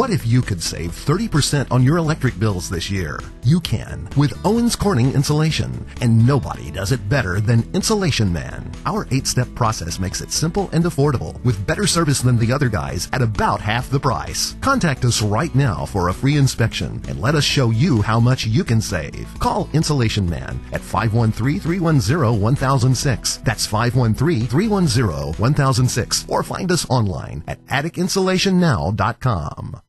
What if you could save 30% on your electric bills this year? You can with Owens Corning Insulation. And nobody does it better than Insulation Man. Our eight step process makes it simple and affordable with better service than the other guys at about half the price. Contact us right now for a free inspection and let us show you how much you can save. Call Insulation Man at 513-310-1006. That's 513-310-1006 or find us online at atticinsulationnow.com.